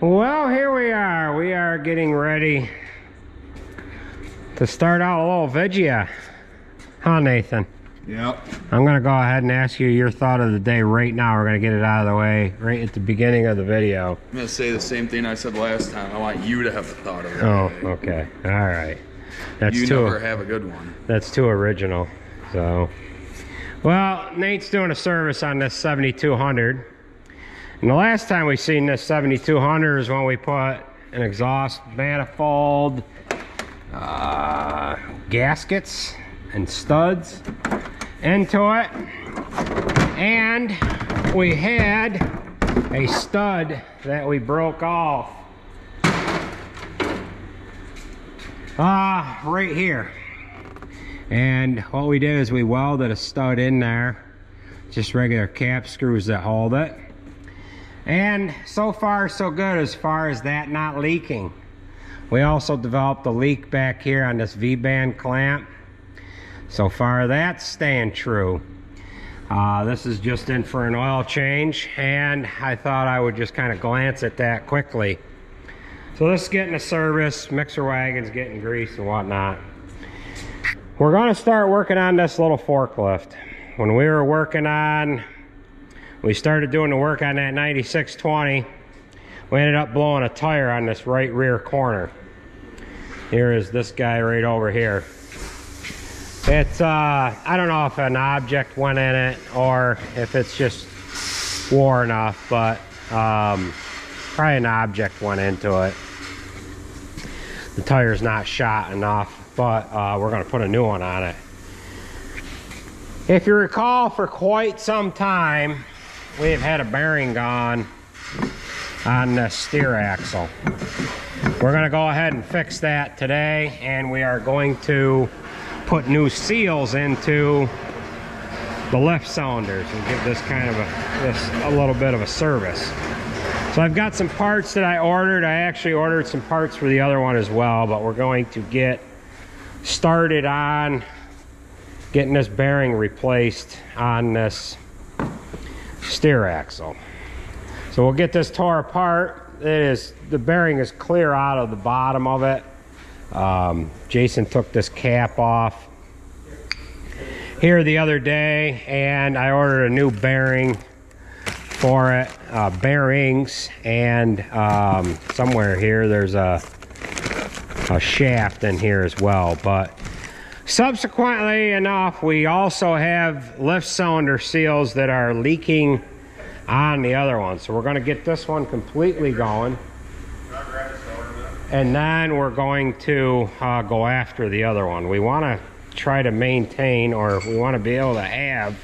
Well, here we are. We are getting ready to start out a little Vigia. Huh, Nathan? Yep. I'm going to go ahead and ask you your thought of the day right now. We're going to get it out of the way right at the beginning of the video. I'm gonna say the same thing I said last time. I want you to have the thought of it. Oh, okay. All right. That's you too never have a good one. that's too original. So, well, Nate's doing a service on this 7200. And the last time we seen this 7200 is when we put an exhaust manifold, uh, gaskets, and studs into it. And we had a stud that we broke off. Ah, right here. And what we did is we welded a stud in there, just regular cap screws that hold it. And so far so good as far as that not leaking. We also developed a leak back here on this V-band clamp. So far that's staying true. Uh, this is just in for an oil change and I thought I would just kind of glance at that quickly. So this is getting a service, mixer wagon's getting grease and whatnot. We're gonna start working on this little forklift. When we were working on, we started doing the work on that 9620, we ended up blowing a tire on this right rear corner. Here is this guy right over here. It's, uh, I don't know if an object went in it or if it's just worn off, but um, probably an object went into it. The tire's not shot enough, but uh, we're gonna put a new one on it. If you recall, for quite some time, we've had a bearing gone on the steer axle. We're gonna go ahead and fix that today, and we are going to put new seals into the lift cylinders and give this kind of a, this a little bit of a service. So I've got some parts that I ordered. I actually ordered some parts for the other one as well, but we're going to get started on getting this bearing replaced on this steer axle. So we'll get this tore apart. It is the bearing is clear out of the bottom of it. Um, Jason took this cap off here the other day and I ordered a new bearing for it, uh, bearings, and um, somewhere here there's a, a shaft in here as well. But subsequently enough, we also have lift cylinder seals that are leaking on the other one. So we're gonna get this one completely going. And then we're going to uh, go after the other one. We wanna try to maintain, or we wanna be able to have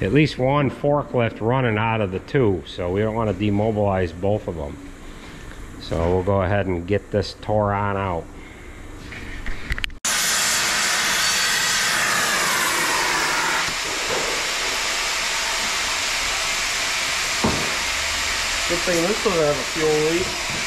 at least one forklift running out of the two. So we don't wanna demobilize both of them. So we'll go ahead and get this tore on out. Good thing this doesn't have a fuel leak.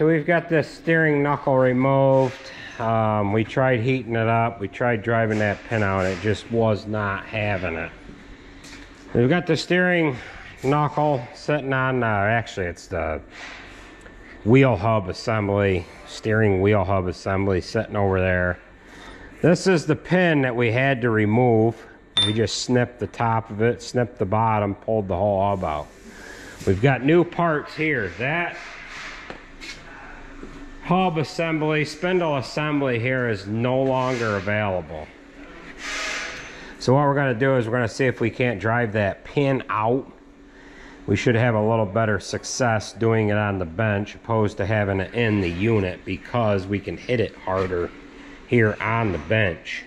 So we've got this steering knuckle removed. Um, we tried heating it up. We tried driving that pin out. It just was not having it. We've got the steering knuckle sitting on, uh, actually it's the wheel hub assembly, steering wheel hub assembly sitting over there. This is the pin that we had to remove. We just snipped the top of it, snipped the bottom, pulled the whole hub out. We've got new parts here. That hub assembly, spindle assembly here is no longer available. So what we're gonna do is we're gonna see if we can't drive that pin out. We should have a little better success doing it on the bench opposed to having it in the unit because we can hit it harder here on the bench.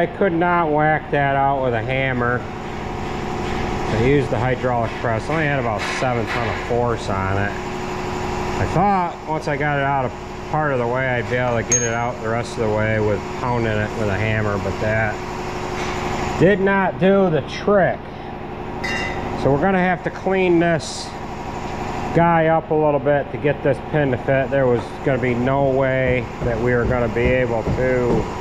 I could not whack that out with a hammer. I used the hydraulic press. I only had about seven ton of force on it. I thought once I got it out of part of the way, I'd be able to get it out the rest of the way with pounding it with a hammer, but that did not do the trick. So we're gonna have to clean this guy up a little bit to get this pin to fit. There was gonna be no way that we were gonna be able to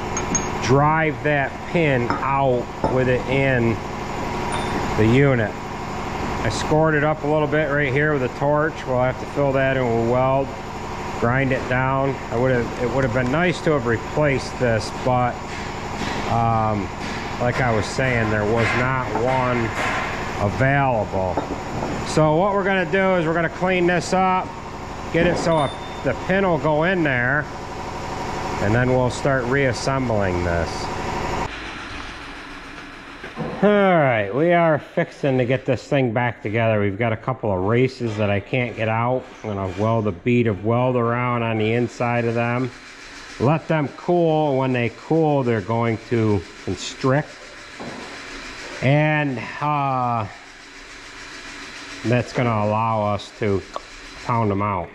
drive that pin out with it in the unit. I scored it up a little bit right here with a torch. We'll have to fill that in with weld, grind it down. I would have it would have been nice to have replaced this, but um, like I was saying, there was not one available. So what we're gonna do is we're gonna clean this up, get it so the pin will go in there, and then we'll start reassembling this. All right, we are fixing to get this thing back together. We've got a couple of races that I can't get out. I'm gonna weld a bead of weld around on the inside of them. Let them cool. When they cool, they're going to constrict. And uh, that's gonna allow us to pound them out.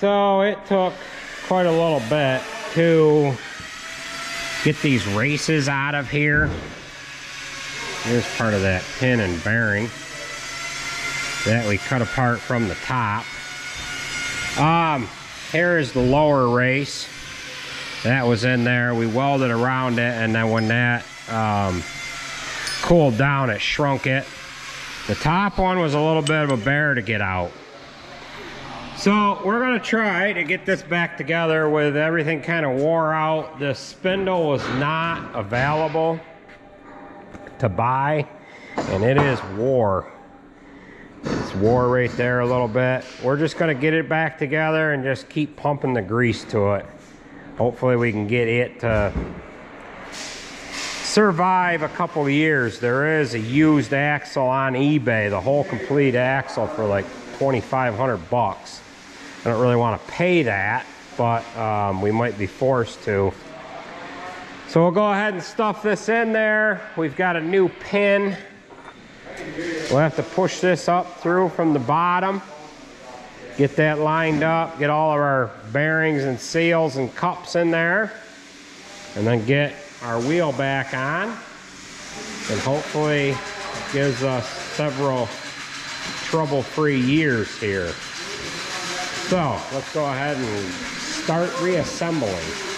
So it took quite a little bit to get these races out of here. Here's part of that pin and bearing that we cut apart from the top. Um, here is the lower race. That was in there. We welded around it, and then when that um, cooled down, it shrunk it. The top one was a little bit of a bear to get out. So we're gonna try to get this back together with everything kind of wore out. The spindle was not available to buy, and it is war. It's war right there a little bit. We're just gonna get it back together and just keep pumping the grease to it. Hopefully we can get it to survive a couple years. There is a used axle on eBay, the whole complete axle for like 2,500 bucks. I don't really want to pay that, but um, we might be forced to. So we'll go ahead and stuff this in there. We've got a new pin. We'll have to push this up through from the bottom. Get that lined up, get all of our bearings and seals and cups in there. And then get our wheel back on. And hopefully gives us several trouble-free years here. So let's go ahead and start reassembling.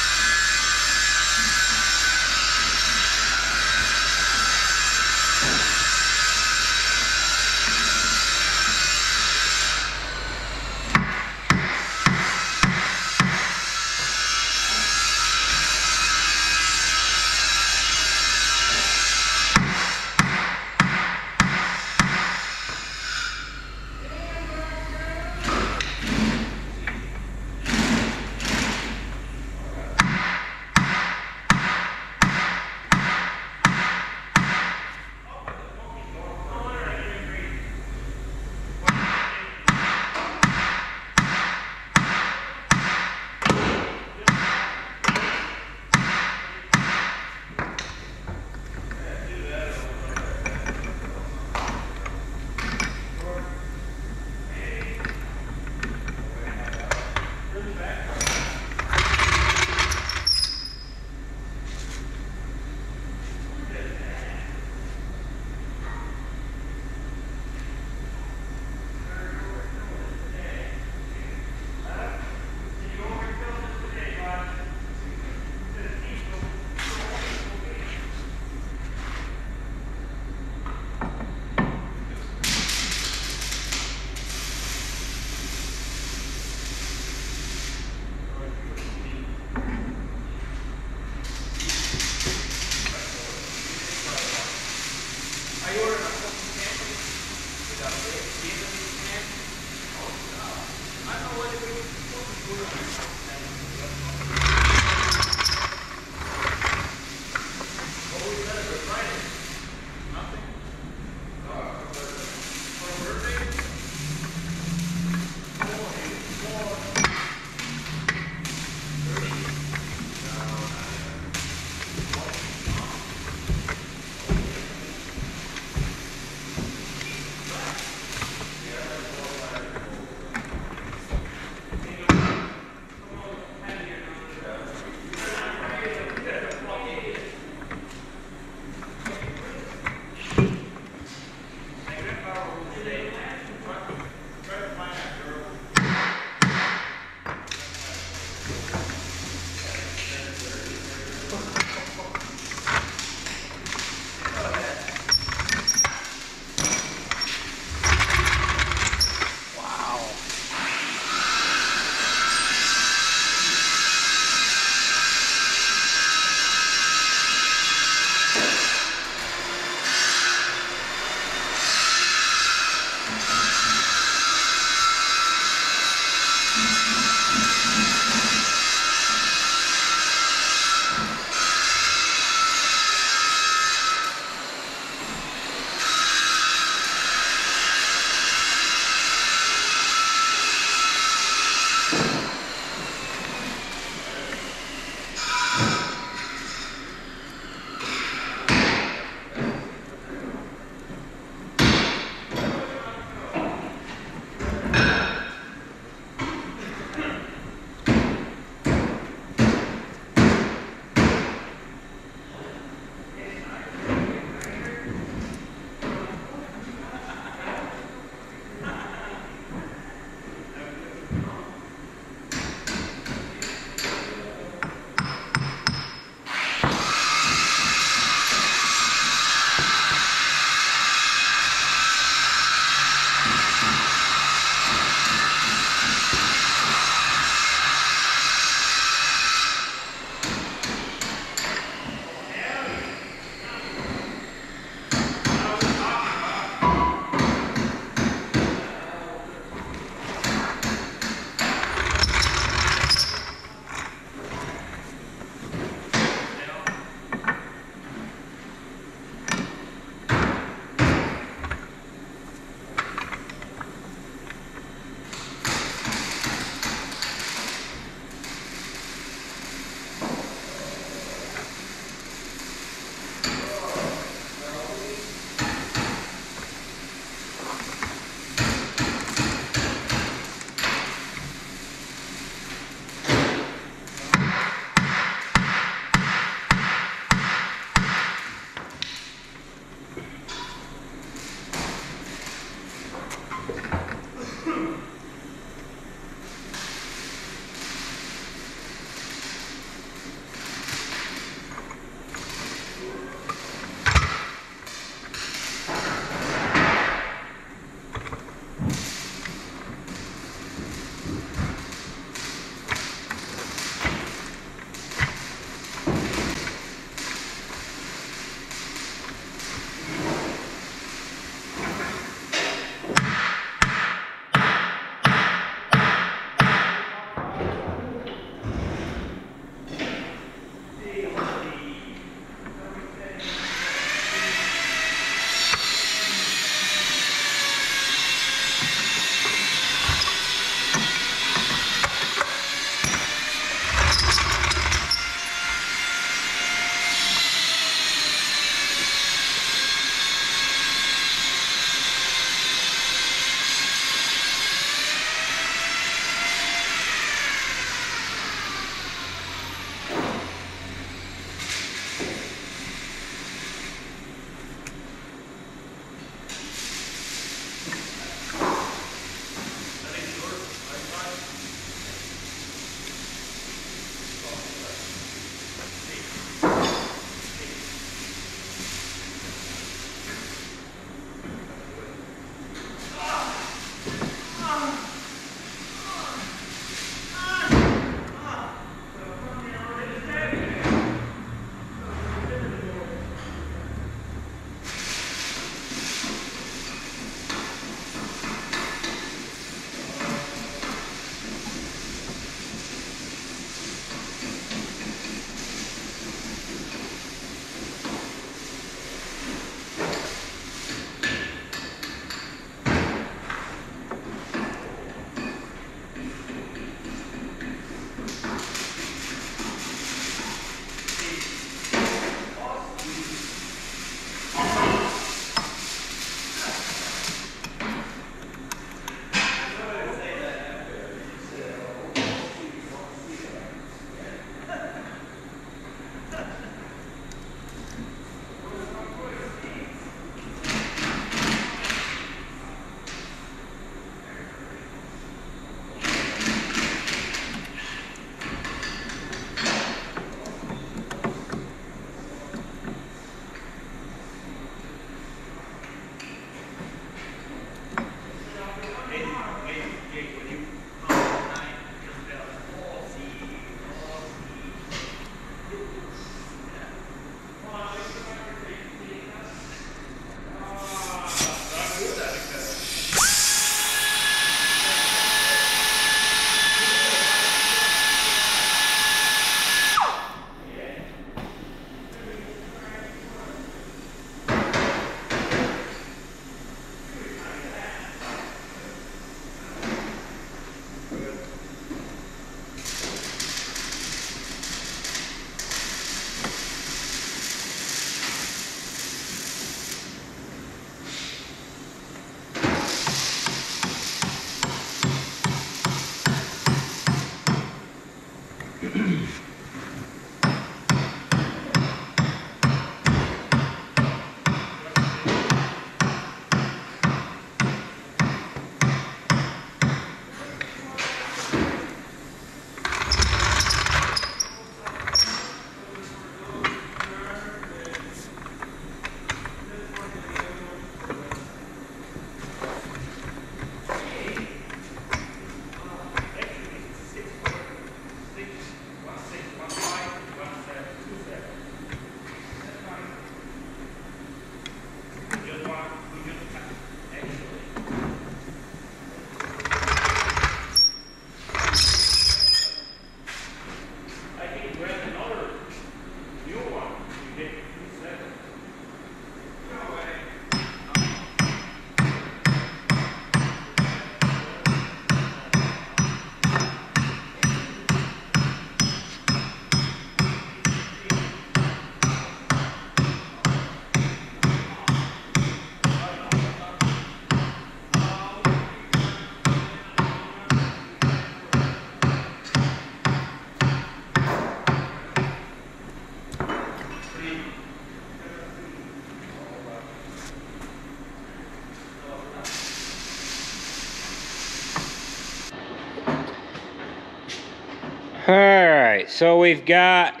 Right, so we've got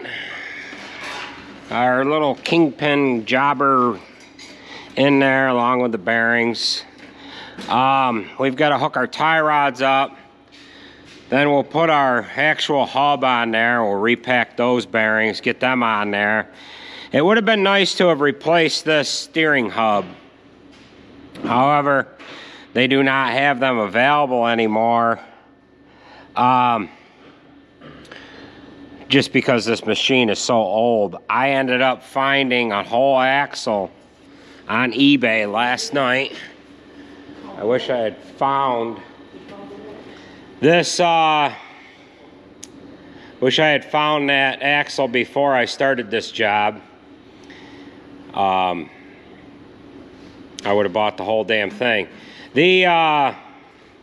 our little kingpin jobber in there along with the bearings. Um, we've got to hook our tie rods up. Then we'll put our actual hub on there. We'll repack those bearings, get them on there. It would have been nice to have replaced this steering hub. However, they do not have them available anymore. Um, just because this machine is so old. I ended up finding a whole axle on eBay last night. I wish I had found this, uh, wish I had found that axle before I started this job. Um, I would have bought the whole damn thing. The, uh,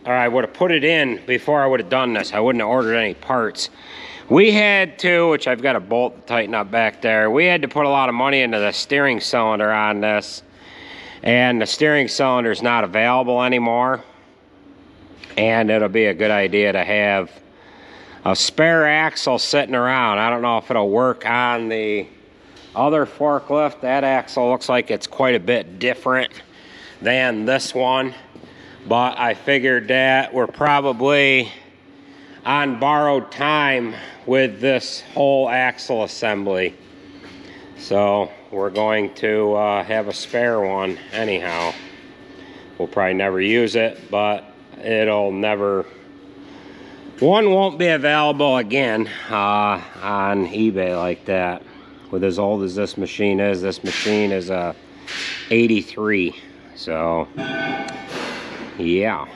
or I would have put it in before I would have done this. I wouldn't have ordered any parts. We had to, which I've got a bolt to tighten up back there, we had to put a lot of money into the steering cylinder on this. And the steering cylinder is not available anymore. And it'll be a good idea to have a spare axle sitting around. I don't know if it'll work on the other forklift. That axle looks like it's quite a bit different than this one. But I figured that we're probably on borrowed time with this whole axle assembly. So we're going to uh, have a spare one anyhow. We'll probably never use it, but it'll never, one won't be available again uh, on eBay like that. With as old as this machine is, this machine is a 83. So, yeah.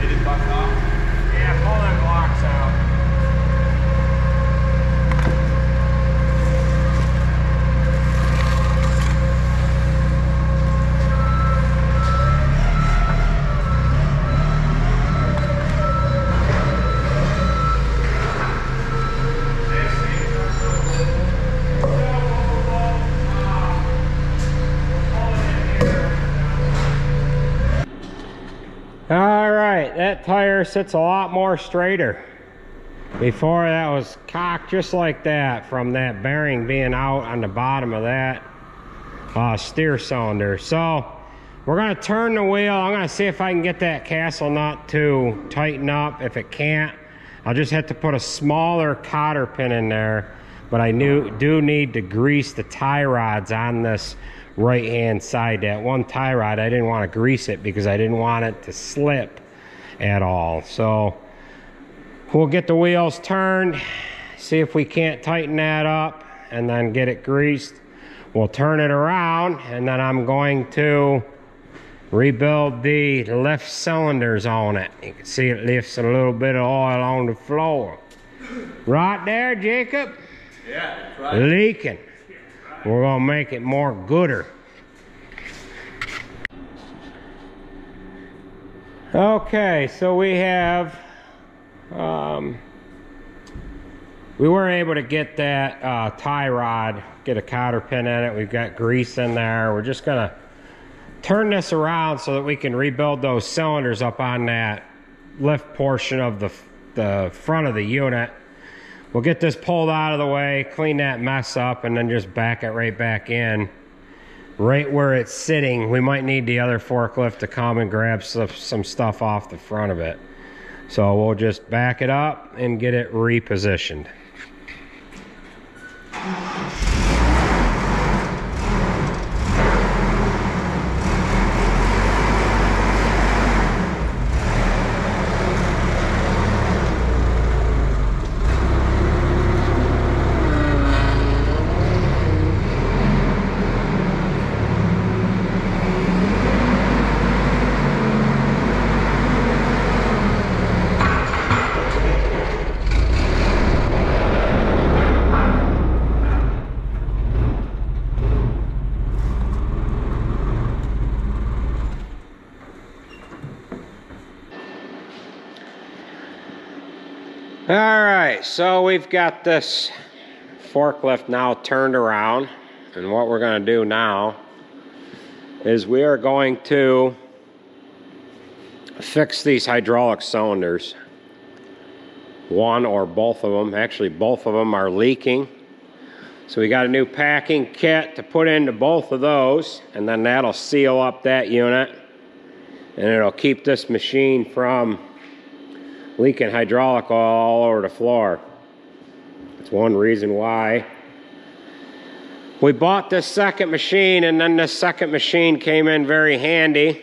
They did buck off. Yeah, pull them blocks out. All right, that tire sits a lot more straighter. Before that was cocked just like that from that bearing being out on the bottom of that uh, steer cylinder. So we're gonna turn the wheel. I'm gonna see if I can get that castle nut to tighten up. If it can't, I'll just have to put a smaller cotter pin in there. But I knew, do need to grease the tie rods on this right hand side. That one tie rod, I didn't want to grease it because I didn't want it to slip at all. So we'll get the wheels turned, see if we can't tighten that up and then get it greased. We'll turn it around and then I'm going to rebuild the lift cylinders on it. You can see it lifts a little bit of oil on the floor. Right there, Jacob? Yeah, right. Leaking. We're gonna make it more gooder. Okay, so we have, um, we weren't able to get that uh, tie rod, get a cotter pin in it. We've got grease in there. We're just gonna turn this around so that we can rebuild those cylinders up on that lift portion of the, the front of the unit. We'll get this pulled out of the way, clean that mess up, and then just back it right back in. Right where it's sitting, we might need the other forklift to come and grab some, some stuff off the front of it. So we'll just back it up and get it repositioned. So we've got this forklift now turned around. And what we're going to do now is we are going to fix these hydraulic cylinders. One or both of them, actually both of them are leaking. So we got a new packing kit to put into both of those and then that'll seal up that unit and it'll keep this machine from leaking hydraulic oil all over the floor. That's one reason why. We bought this second machine and then this second machine came in very handy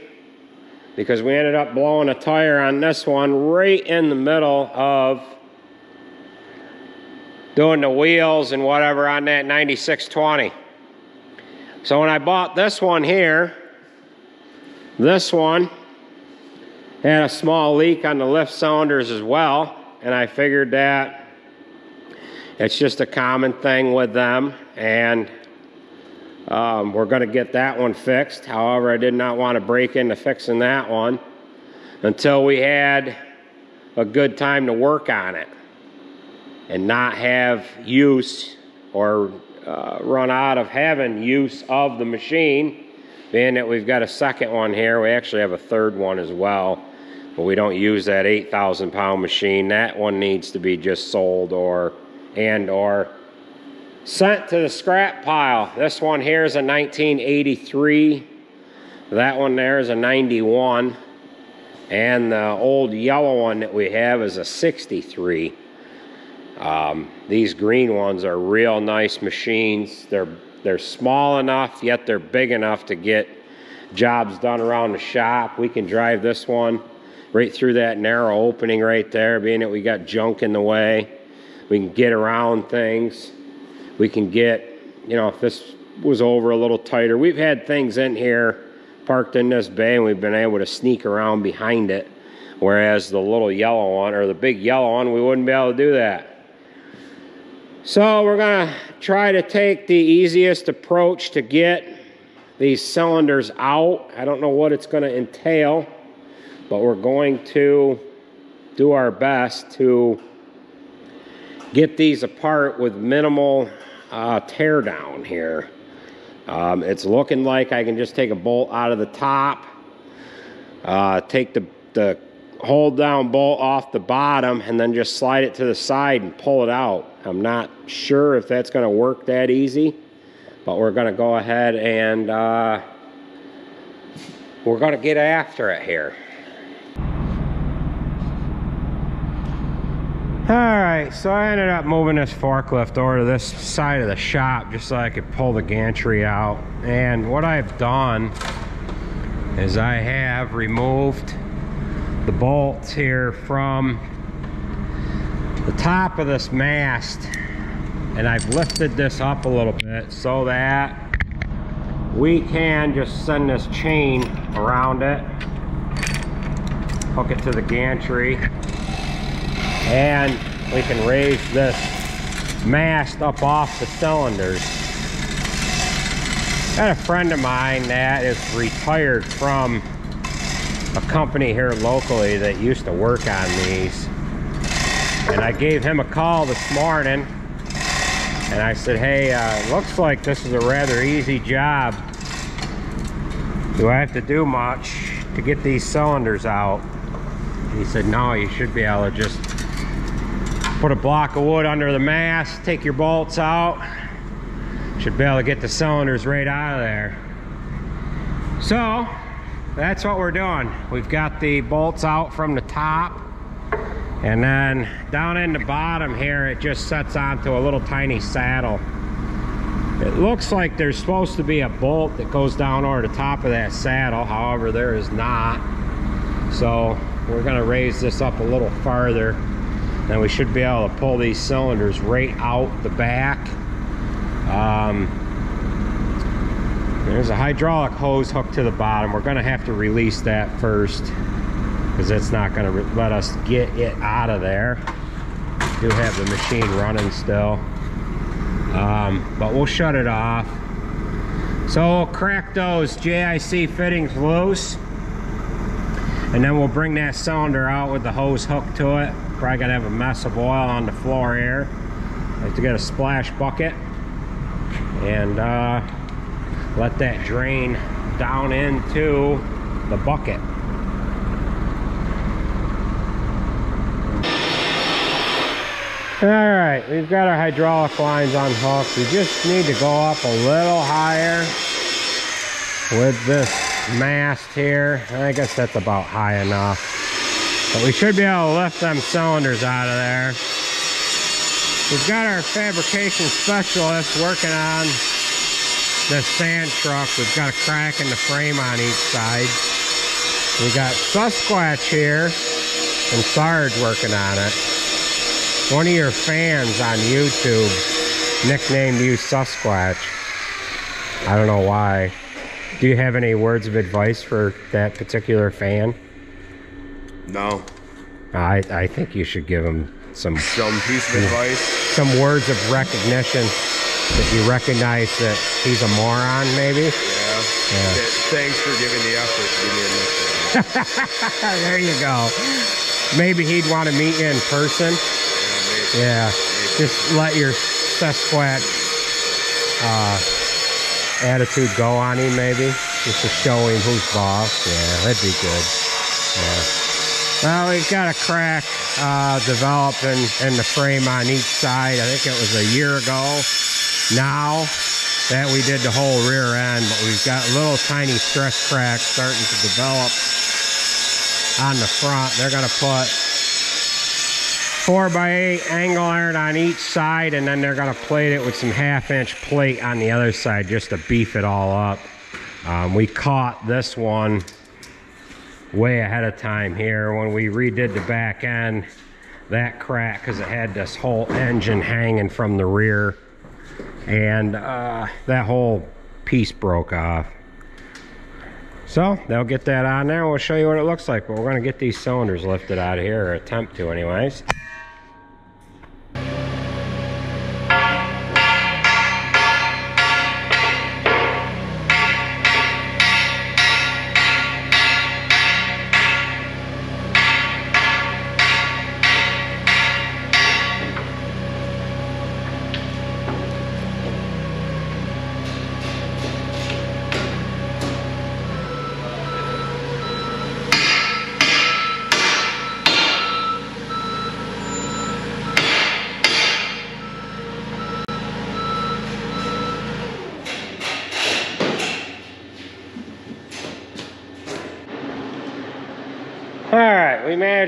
because we ended up blowing a tire on this one right in the middle of doing the wheels and whatever on that 9620. So when I bought this one here, this one had a small leak on the lift cylinders as well, and I figured that it's just a common thing with them, and um, we're going to get that one fixed. However, I did not want to break into fixing that one until we had a good time to work on it and not have use or uh, run out of having use of the machine. Being that we've got a second one here, we actually have a third one as well, but we don't use that 8,000 pound machine. That one needs to be just sold or and or sent to the scrap pile. This one here is a 1983. That one there is a 91. And the old yellow one that we have is a 63. Um, these green ones are real nice machines. They're, they're small enough, yet they're big enough to get jobs done around the shop. We can drive this one right through that narrow opening right there, being that we got junk in the way. We can get around things. We can get, you know, if this was over a little tighter. We've had things in here parked in this bay and we've been able to sneak around behind it. Whereas the little yellow one or the big yellow one, we wouldn't be able to do that. So we're gonna try to take the easiest approach to get these cylinders out. I don't know what it's gonna entail, but we're going to do our best to get these apart with minimal uh, tear down here. Um, it's looking like I can just take a bolt out of the top, uh, take the, the hold down bolt off the bottom and then just slide it to the side and pull it out. I'm not sure if that's going to work that easy, but we're going to go ahead and uh, we're going to get after it here. All right, so I ended up moving this forklift over to this side of the shop just so I could pull the gantry out. And what I've done is I have removed the bolts here from the top of this mast and I've lifted this up a little bit so that we can just send this chain around it hook it to the gantry and we can raise this mast up off the cylinders. Got a friend of mine that is retired from a company here locally that used to work on these. And I gave him a call this morning and I said, hey, uh, looks like this is a rather easy job. Do I have to do much to get these cylinders out? He said, no, you should be able to just put a block of wood under the mast, take your bolts out. Should be able to get the cylinders right out of there. So, that's what we're doing. We've got the bolts out from the top and then down in the bottom here it just sets onto a little tiny saddle. It looks like there's supposed to be a bolt that goes down over the top of that saddle. However, there is not. So we're gonna raise this up a little farther. Then we should be able to pull these cylinders right out the back. Um, there's a hydraulic hose hooked to the bottom. We're gonna have to release that first because it's not gonna let us get it out of there. We do have the machine running still. Um, but we'll shut it off. So we'll crack those JIC fittings loose and then we'll bring that cylinder out with the hose hooked to it Probably gonna have a mess of oil on the floor here. I have to get a splash bucket and uh, let that drain down into the bucket. All right, we've got our hydraulic lines on hook. We just need to go up a little higher with this mast here. I guess that's about high enough. But we should be able to lift them cylinders out of there. We've got our fabrication specialist working on the sand truck. We've got a crack in the frame on each side. We got Sasquatch here and Sarge working on it. One of your fans on YouTube nicknamed you Sasquatch. I don't know why. Do you have any words of advice for that particular fan? No. I, I think you should give him some Some piece of advice. some words of recognition that you recognize that he's a moron, maybe. Yeah. Th- Thanks for giving the effort to give me a nickname. there you go. Maybe he'd want to meet you in person. Yeah, maybe. Yeah, just let your Sasquatch uh, attitude go on him, maybe, just to show him who's boss. Yeah, that'd be good. Yeah. Well, we've got a crack uh, developing in the frame on each side. I think it was a year ago now that we did the whole rear end, but we've got little tiny stress cracks starting to develop on the front. They're going to put four by eight angle iron on each side and then they're going to plate it with some half inch plate on the other side just to beef it all up um, we caught this one way ahead of time here when we redid the back end that crack because it had this whole engine hanging from the rear and uh, that whole piece broke off. So they'll get that on there. We'll show you what it looks like but we're going to get these cylinders lifted out of here or attempt to anyways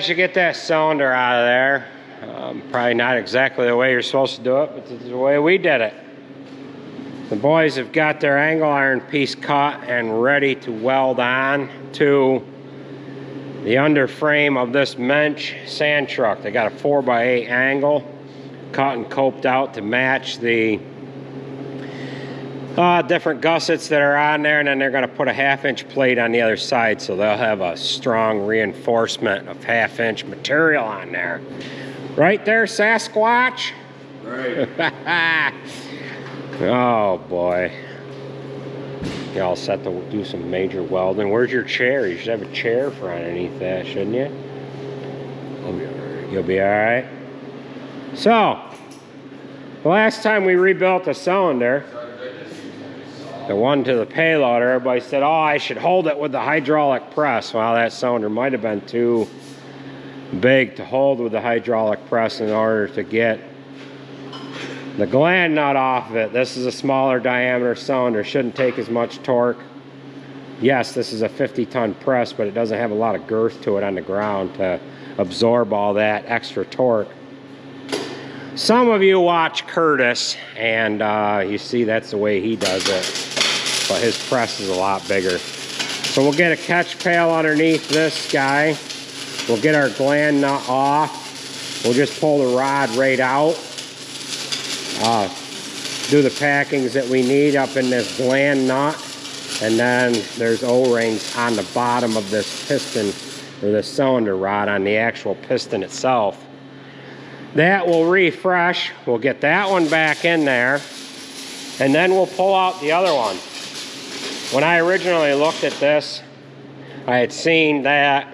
to get that cylinder out of there. Um, probably not exactly the way you're supposed to do it, but this is the way we did it. The boys have got their angle iron piece cut and ready to weld on to the underframe of this Mensch sand truck. They got a 4x8 angle cut and coped out to match the uh, different gussets that are on there, and then they're going to put a half inch plate on the other side, so they'll have a strong reinforcement of half inch material on there. Right there, Sasquatch? Right. oh boy. You all set to do some major welding. Where's your chair? You should have a chair for underneath that, shouldn't you? I'll be alright. You'll be all right. So, the last time we rebuilt a cylinder, the one to the payloader, everybody said, oh, I should hold it with the hydraulic press. Well, that cylinder might have been too big to hold with the hydraulic press in order to get the gland nut off of it. This is a smaller diameter cylinder, shouldn't take as much torque. Yes, this is a 50 ton press, but it doesn't have a lot of girth to it on the ground to absorb all that extra torque. Some of you watch Curtis and uh, you see that's the way he does it, but his press is a lot bigger. So we'll get a catch pail underneath this guy. We'll get our gland nut off. We'll just pull the rod right out. Uh, do the packings that we need up in this gland nut. And then there's O-rings on the bottom of this piston or the cylinder rod on the actual piston itself. That will refresh. We'll get that one back in there. And then we'll pull out the other one. When I originally looked at this, I had seen that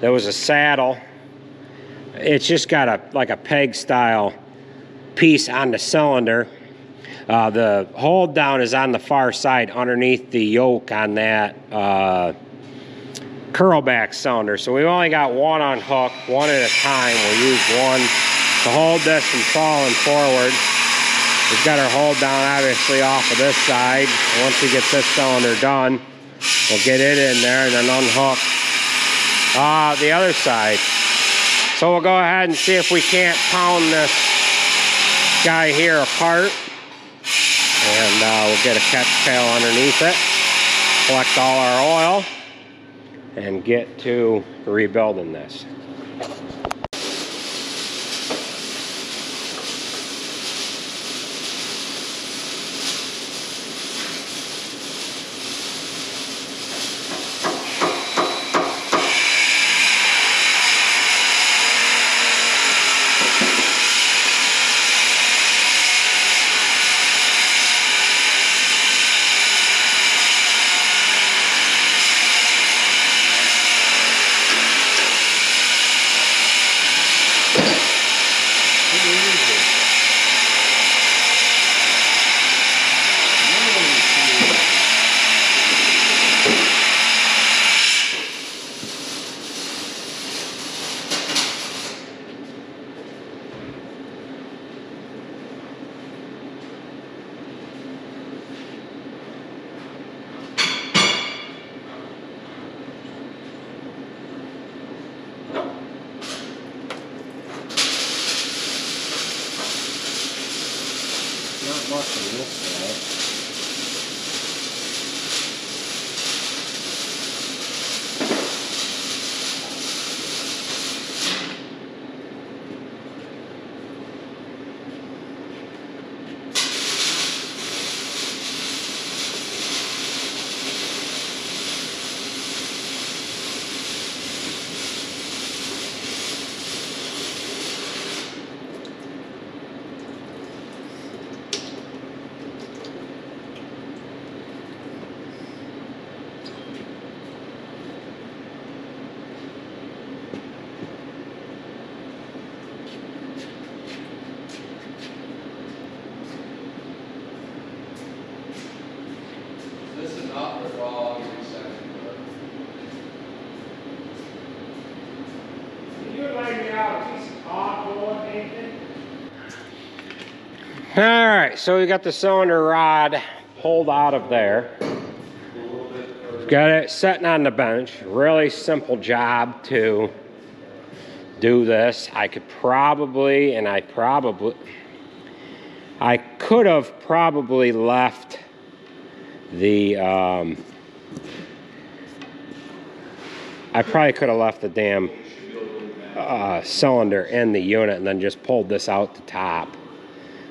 there was a saddle it's just got a like a peg style piece on the cylinder. Uh, the hold down is on the far side underneath the yoke on that uh, curl back cylinder. So we've only got one on hook, one at a time. We'll use one to hold this from falling forward. We've got our hold down obviously off of this side. Once we get this cylinder done, we'll get it in there and then unhook uh, the other side. So we'll go ahead and see if we can't pound this guy here apart. And uh, we'll get a catch pail underneath it, collect all our oil, and get to rebuilding this. So we got the cylinder rod pulled out of there. Got it sitting on the bench. Really simple job to do this. I could probably, and I probably, I could have probably left the, um, I probably could have left the damn uh, cylinder in the unit and then just pulled this out the top.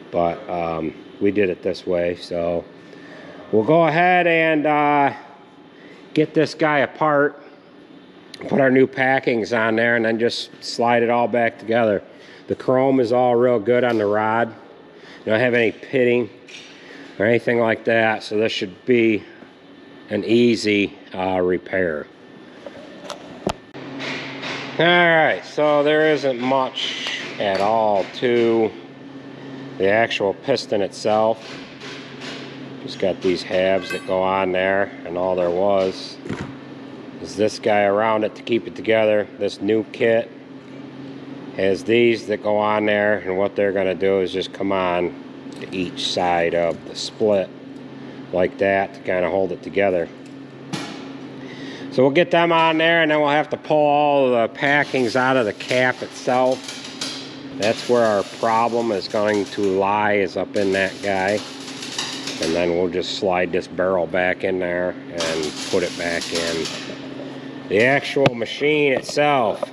But um, we did it this way, so we'll go ahead and uh, get this guy apart, put our new packings on there, and then just slide it all back together. The chrome is all real good on the rod. Don't have any pitting or anything like that, so this should be an easy uh, repair. All right, so there isn't much at all to the actual piston itself. Just got these halves that go on there, and all there was is this guy around it to keep it together. This new kit has these that go on there, and what they're going to do is just come on to each side of the split like that to kind of hold it together. So we'll get them on there and then we'll have to pull all the packings out of the cap itself. That's where our problem is going to lie is up in that guy. And then we'll just slide this barrel back in there and put it back in. The actual machine itself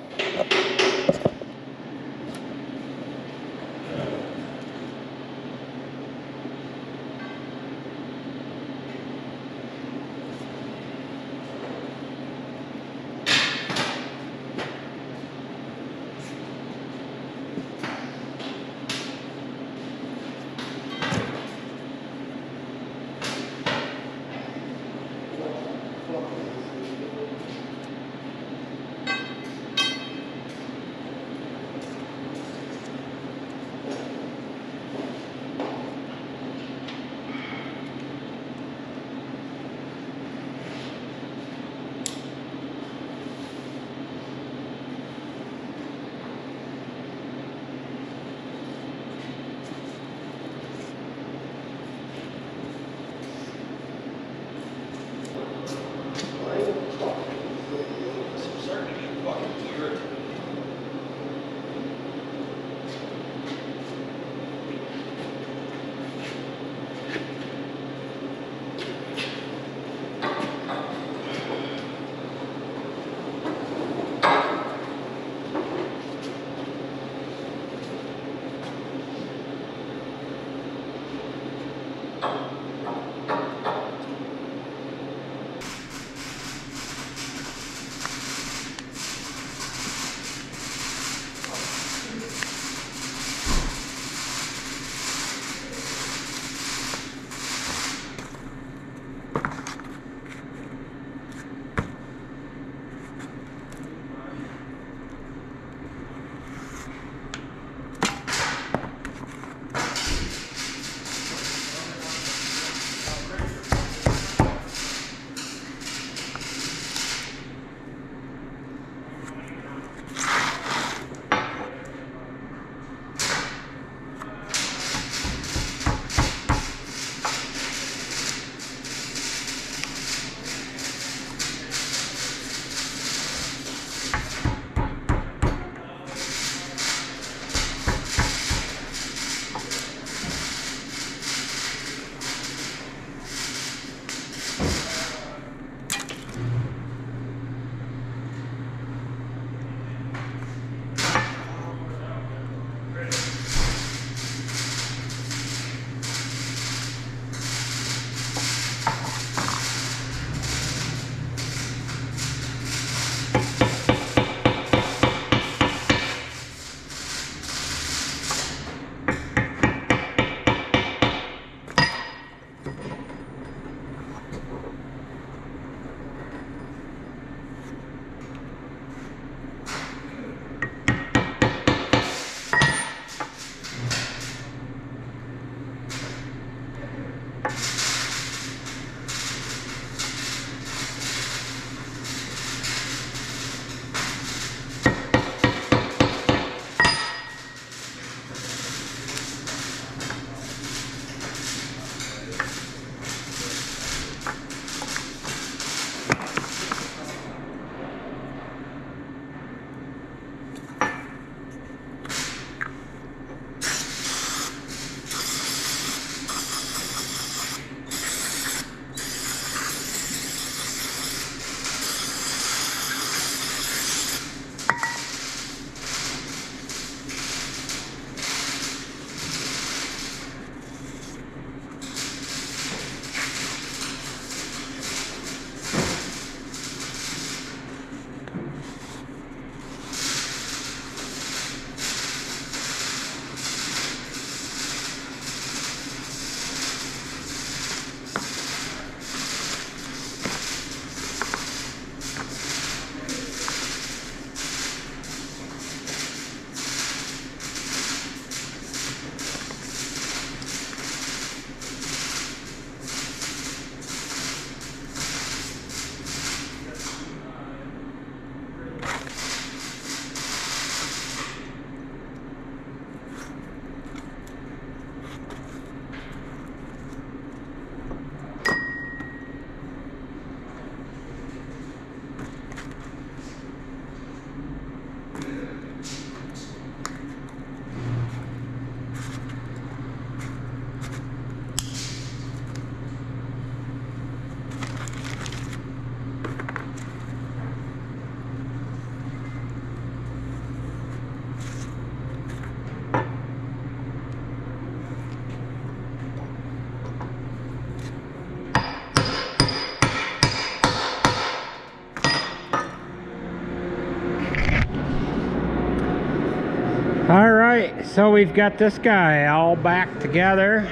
so we've got this guy all back together.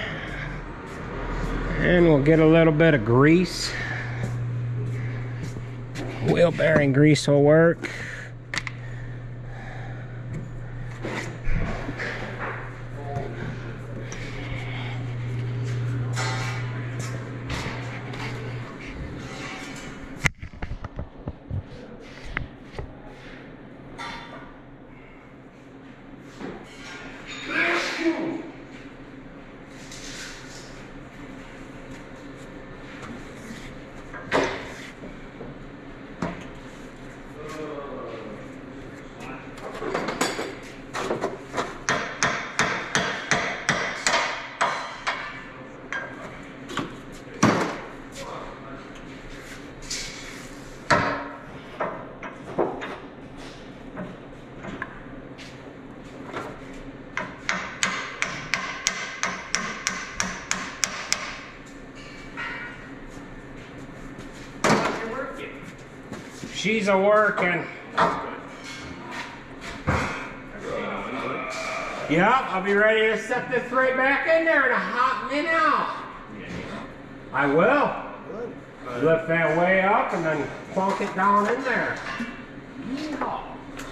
And we'll get a little bit of grease. Wheel bearing grease will work. She's a working. Yep, I'll be ready to set this right back in there in a hot minute. I will. Lift that way up and then plunk it down in there.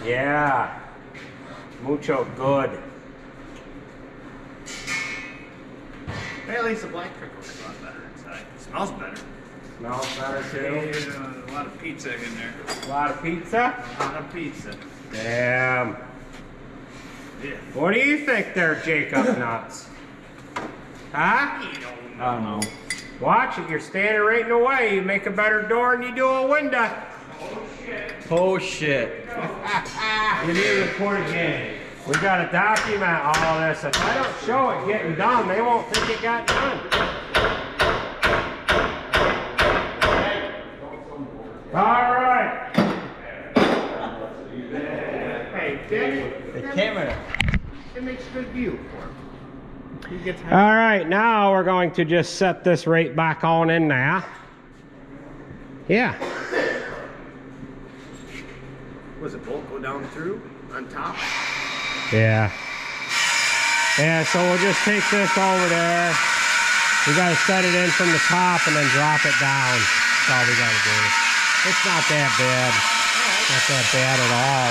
Yeah. Mucho good. Hey, at least the black truck looks a lot better inside. It smells better. Smells better too. Yeah, lot of pizza in there. A lot of pizza. A lot of pizza. Damn. Yeah. What do you think there, Jacob Nuts? Huh? Don't I don't know. Um, watch it, you're standing right in the way. You make a better door than you do a window. Oh shit. Oh shit. you need to report again. We gotta document all this. If I don't show it getting done, they won't think it got done. All right. Hey, Danny, The camera. It makes good view for him. All right, now we're going to just set this right back on in there. Yeah. Was it bolt go down through on top? Yeah. Yeah, so we'll just take this over there. We gotta set it in from the top and then drop it down. That's all we gotta do. It's not that bad. Not that bad at all.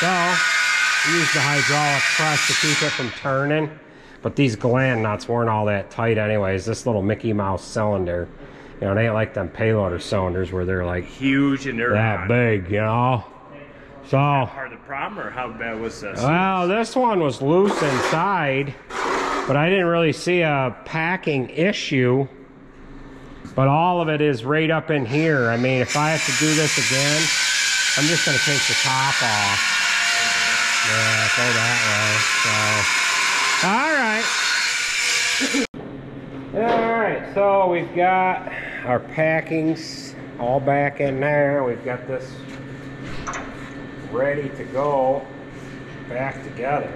so, we use the hydraulic press to keep it from turning. But these gland nuts weren't all that tight anyways. This little Mickey Mouse cylinder, you know, they ain't like them payloader cylinders where they're like Huge and they're that big, you know? So, part of the problem, or how bad was this? well, this one was loose inside, but I didn't really see a packing issue. But all of it is right up in here. I mean, if I have to do this again, I'm just going to take the top off. Yeah, go that way. So, all right. All right, so we've got our packings all back in there. We've got this ready to go back together.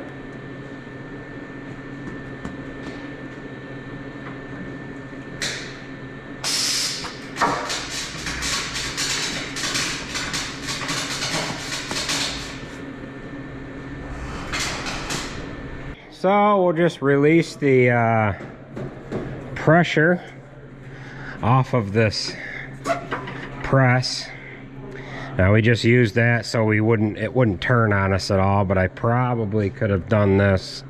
So we'll just release the uh, pressure off of this press. Now we just used that so we wouldn't it wouldn't turn on us at all, but I probably could have done this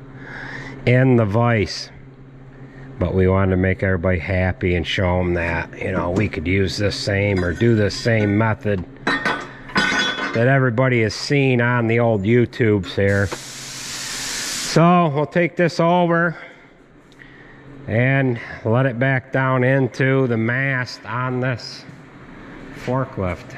in the vise. But we wanted to make everybody happy and show them that, you know, we could use this same or do the same method that everybody has seen on the old YouTubes here. So we'll take this over and let it back down into the mast on this forklift.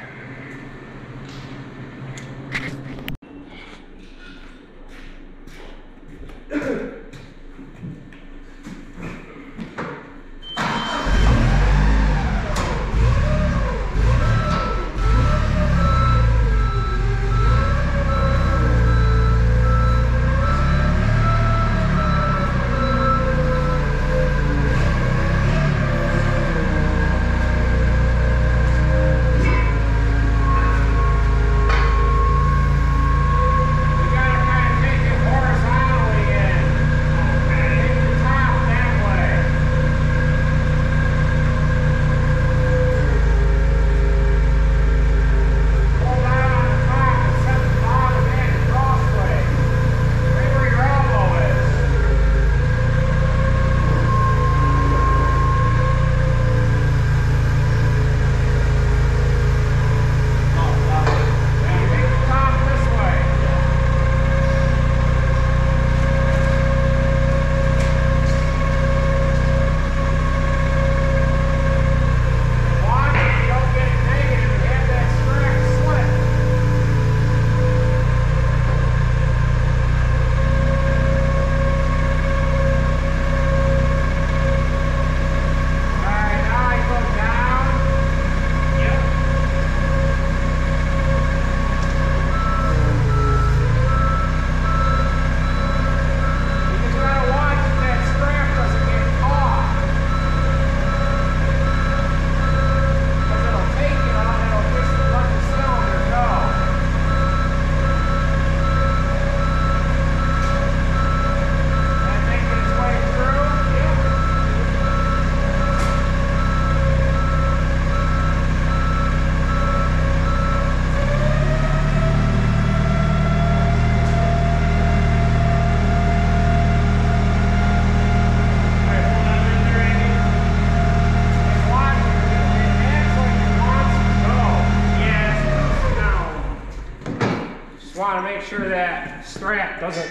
Sure that strap doesn't.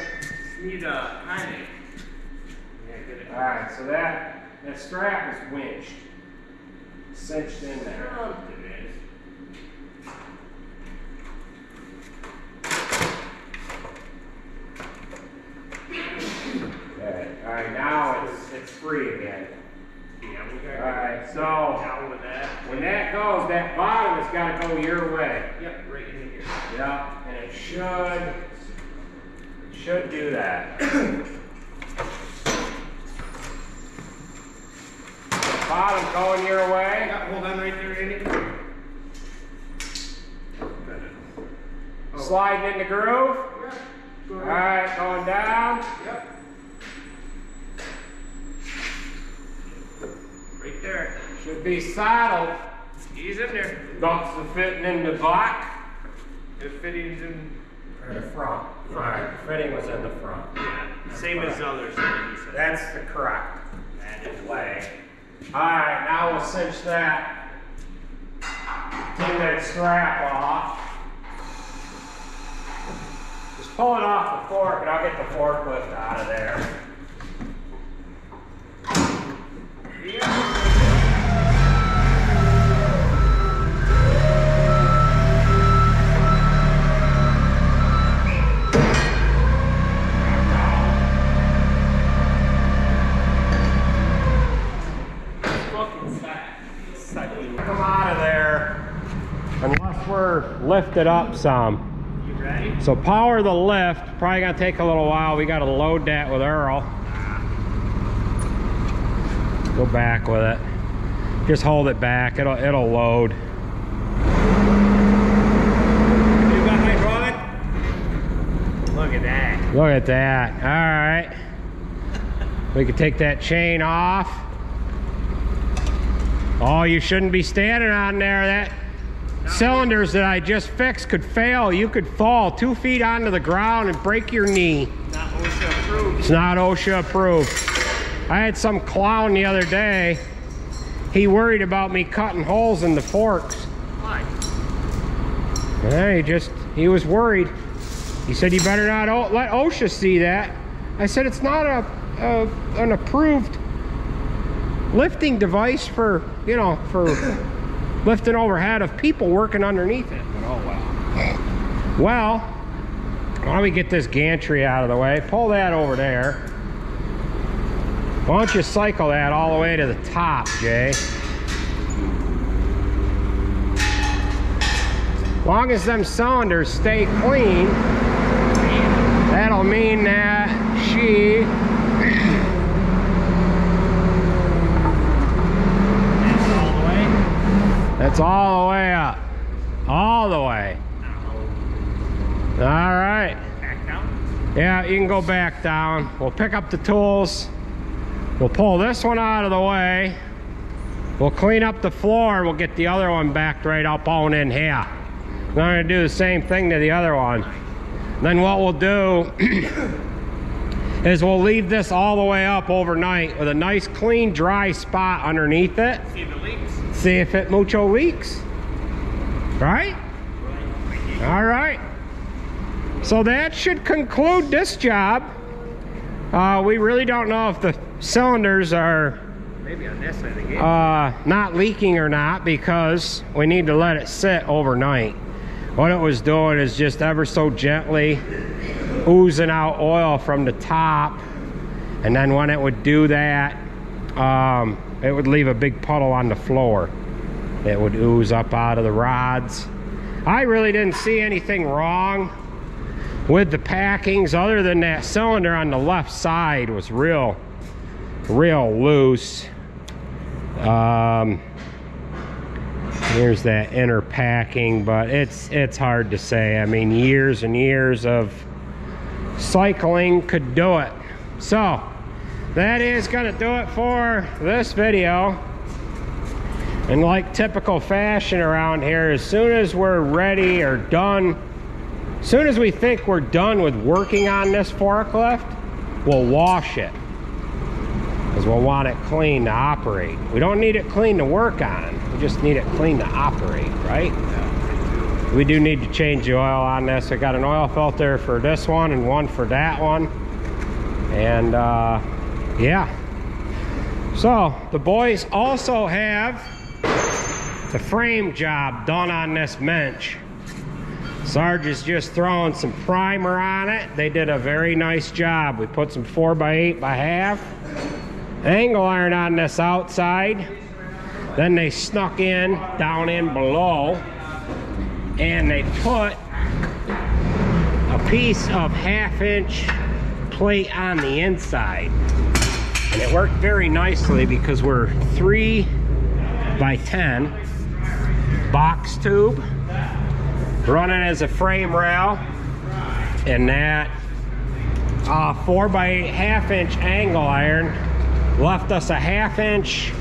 Need a kind All right, so that that strap is winched, cinched in there. Okay, all right, now it's it's free again. Yeah, we got. All right, so Down with that. when that goes, that bottom has got to go your way. Yep, right in here. Yeah, and it should it should do that. Bottom going your way. Yeah, hold on right there, Andy. Sliding in the groove. Yeah. Go All going down. Yep. Right there. Should be saddled. He's in there. Dumps are fitting in the back. The fittings in. The front. Right, fitting was in the front. Yeah. Same as the others. that he said. That's the correct way. All right, now we'll cinch that. Take that strap off. Just pull it off the fork and I'll get the forklift out of there. Fucking fat. Cycling. Come out of there unless we're lifted up some. You ready? So power the lift, probably gonna take a little while. We gotta load that with Earl. Go back with it. Just hold it back, it'll it'll load. You got hydraulic? Look at that. Look at that. All right. We can take that chain off. Oh, you shouldn't be standing on there. That cylinders that I just fixed could fail. You could fall two feet onto the ground and break your knee. Not OSHA approved. It's not OSHA approved. I had some clown the other day. He worried about me cutting holes in the forks. Why? Yeah, he just, he was worried. He said, you better not o- let OSHA see that. I said, it's not a, a an approved lifting device for, you know, for lifting overhead of people working underneath it. But oh well. Well, why don't we get this gantry out of the way? Pull that over there. Why don't you cycle that all the way to the top, Jay? long as them cylinders stay clean, that'll mean that she That's all the way. that's all the way up. All the way. All right. Back down. Yeah, you can go back down. We'll pick up the tools. We'll pull this one out of the way. We'll clean up the floor. We'll get the other one backed right up on in here. We're gonna do the same thing to the other one. Then what we'll do is we'll leave this all the way up overnight with a nice clean dry spot underneath it. See if it leaks. See if it mucho leaks. Right? All right. So that should conclude this job. Uh, we really don't know if the cylinders are Maybe on this side of the gate. uh, not leaking or not because we need to let it sit overnight. What it was doing is just ever so gently oozing out oil from the top. And then when it would do that, um, it would leave a big puddle on the floor. It would ooze up out of the rods. I really didn't see anything wrong with the packings other than that cylinder on the left side was real, real loose. Um, here's that inner packing, but it's it's hard to say. I mean, years and years of cycling could do it. So that is gonna do it for this video. And like typical fashion around here, as soon as we're ready or done, as soon as we think we're done with working on this forklift, we'll wash it because we'll want it clean to operate. We don't need it clean to work on. We just need it clean to operate, right? we do need to change the oil on this. I got an oil filter for this one and one for that one. And uh, yeah. So the boys also have the frame job done on this bench. Sarge is just throwing some primer on it. They did a very nice job. We put some 4 by 8 by half angle iron on this outside. Then they snuck in down in below and they put a piece of half inch plate on the inside. And it worked very nicely because we're three by 10 box tube running as a frame rail and that uh, four by eight half inch angle iron left us a half inch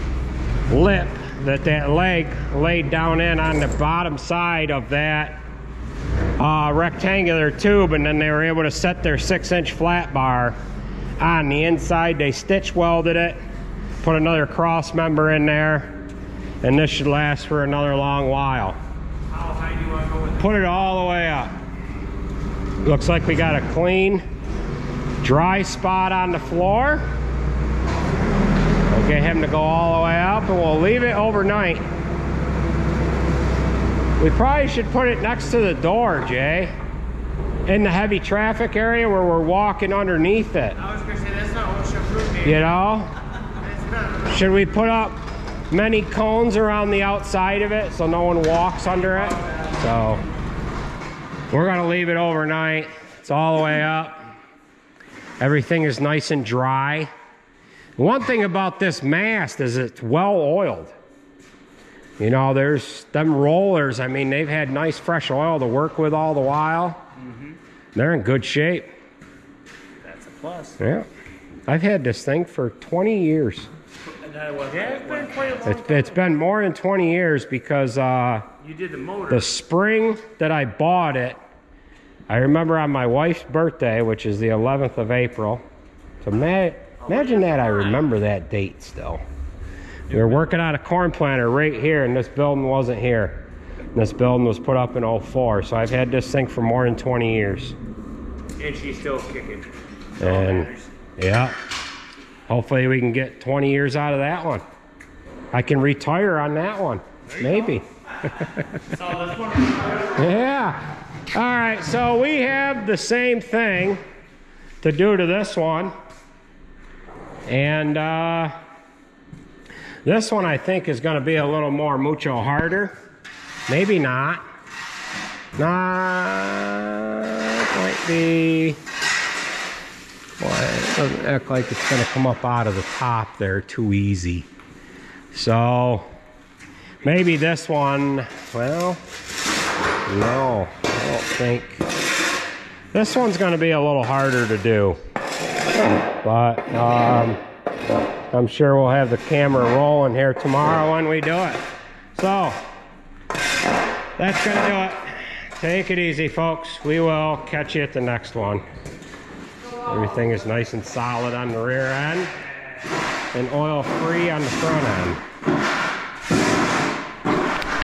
lip that that leg laid down in on the bottom side of that uh, rectangular tube and then they were able to set their six inch flat bar on the inside. They stitch welded it put another cross member in there and this should last for another long while. How high do you want to go with put it all the way up. Looks like we got a clean dry spot on the floor we'll get him to go all the way up and we'll leave it overnight we probably should put it next to the door jay in the heavy traffic area where we're walking underneath it I was gonna say that's not OSHA approved, man. you know should we put up many cones around the outside of it so no one walks under it? So we're gonna leave it overnight. It's all the way up. Everything is nice and dry. One thing about this mast is it's well oiled. You know, there's them rollers. I mean, they've had nice fresh oil to work with all the while. They're in good shape. That's a plus. Yeah. I've had this thing for 20 years. And that was yeah, it's been quite a long It's, it's been more than 20 years because uh, You did the motor. the spring that I bought it, I remember on my wife's birthday, which is the 11th of April. So ma- imagine that I remember that date still. We were working on a corn planter right here, and this building wasn't here. And this building was put up in 04, so I've had this thing for more than 20 years. and she's still kicking. And yeah, hopefully we can get 20 years out of that one. I can retire on that one, maybe. So this one. Yeah. All right, so we have the same thing to do to this one. And uh, this one I think is going to be a little more mucho harder. Maybe not. Nah, might be. Boy, it doesn't act like it's to come up out of the top there too easy. So maybe this one, well, no, I don't think. This one's going to be a little harder to do. But um, I'm sure we'll have the camera rolling here tomorrow when we do it. So that's going to do it. Take it easy, folks. We will catch you at the next one. Everything is nice and solid on the rear end and oil free on the front end.